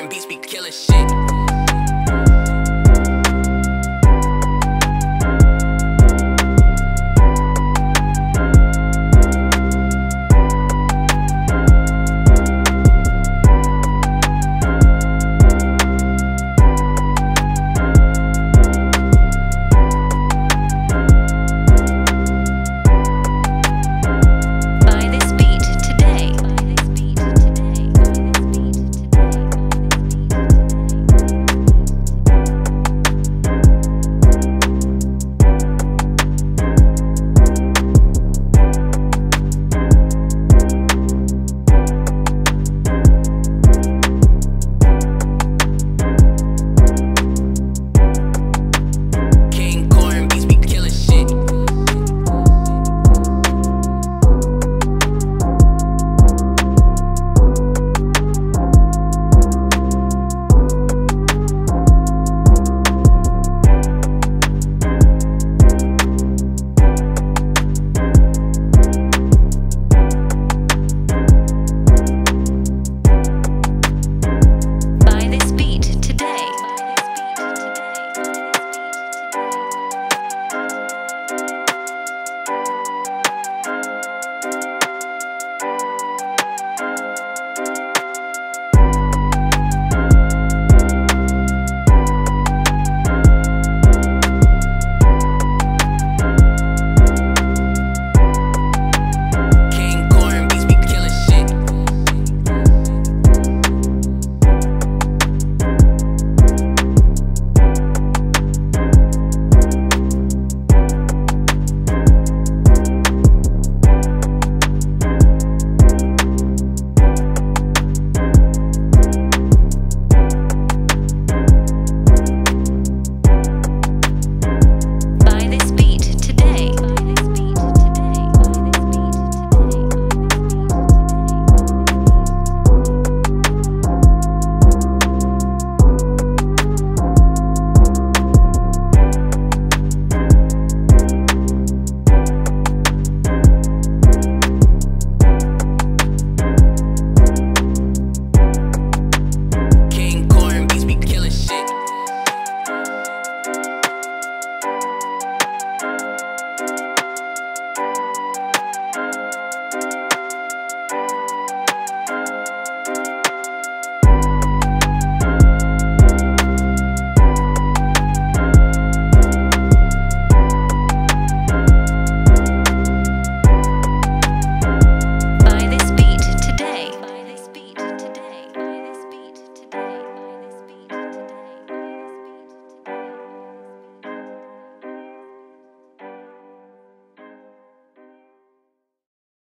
and beats be killing shit.